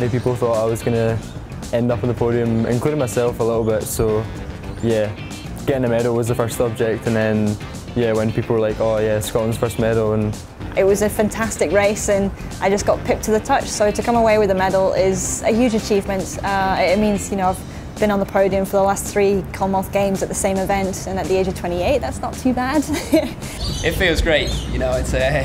Many people thought I was going to end up on the podium, including myself a little bit, so yeah, getting a medal was the first object and then yeah, when people were like, oh yeah, Scotland's first medal and it was a fantastic race and I just got pipped to the touch so to come away with a medal is a huge achievement. Uh, it means you know I've been on the podium for the last three Commonwealth Games at the same event and at the age of 28 that's not too bad. it feels great, you know, it's, uh,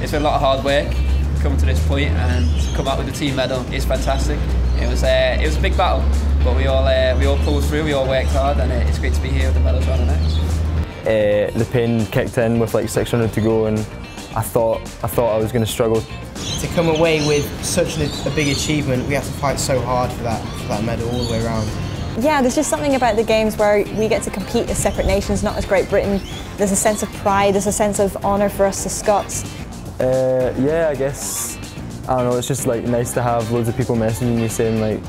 it's a lot of hard work coming to this point and come out with the team medal is fantastic. It was uh, it was a big battle, but we all uh, we all pulled through. We all worked hard, and it's great to be here with the medals around the neck. Uh, the pain kicked in with like 600 to go, and I thought I thought I was going to struggle. To come away with such a, a big achievement, we have to fight so hard for that for that medal all the way around. Yeah, there's just something about the games where we get to compete as separate nations, not as Great Britain. There's a sense of pride, there's a sense of honour for us as Scots. Uh, yeah, I guess I don't know, it's just like nice to have loads of people messaging you saying like,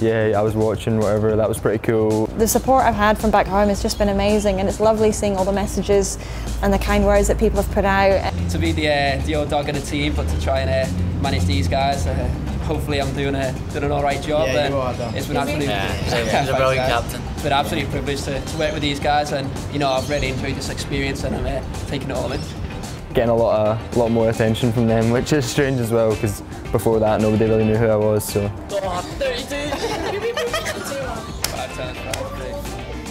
yeah, I was watching, whatever, that was pretty cool. The support I've had from back home has just been amazing and it's lovely seeing all the messages and the kind words that people have put out. To be the, uh, the old dog in the team, but to try and uh, manage these guys, uh, hopefully I'm doing, a, doing an alright job. Yeah, you are, It's been absolutely, yeah, he's a brilliant captain. It's been absolutely privileged to, to work with these guys and you know I've really enjoyed this experience and I'm uh, taking it all in getting a lot of, a lot more attention from them, which is strange as well because before that nobody really knew who I was. So.